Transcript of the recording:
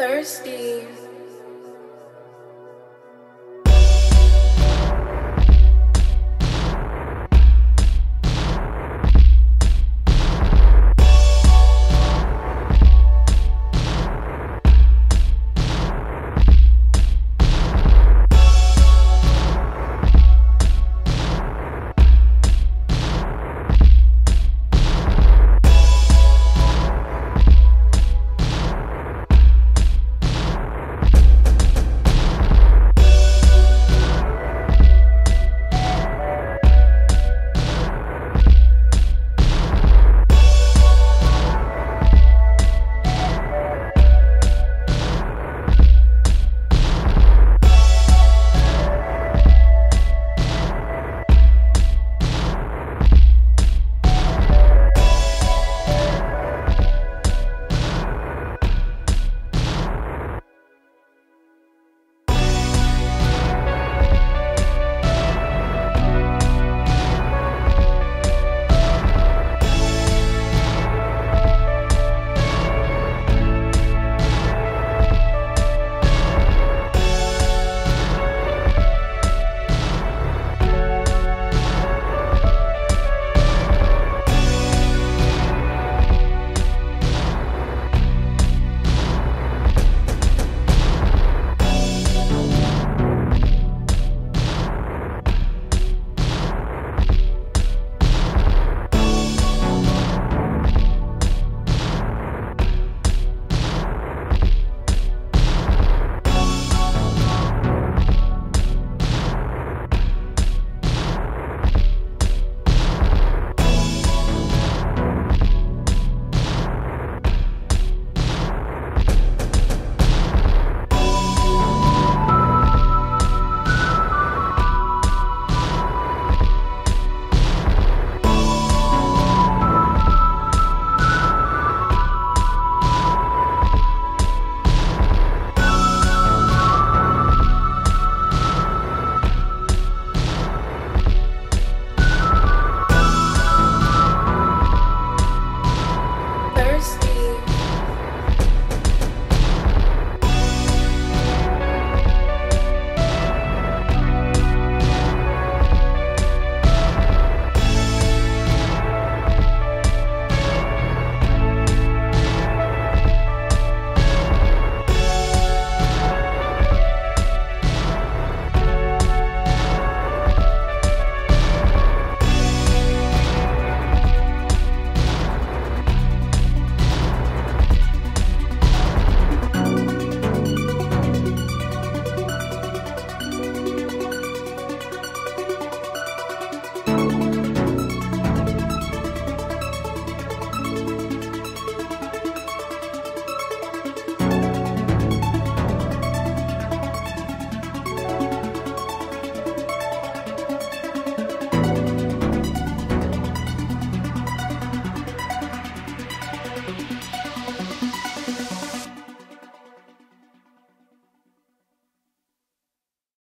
thirsty. stars.